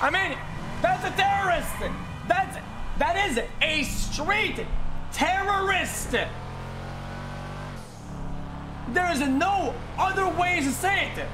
I mean, that's a terrorist. That's that is a street terrorist. There is no other way to say it.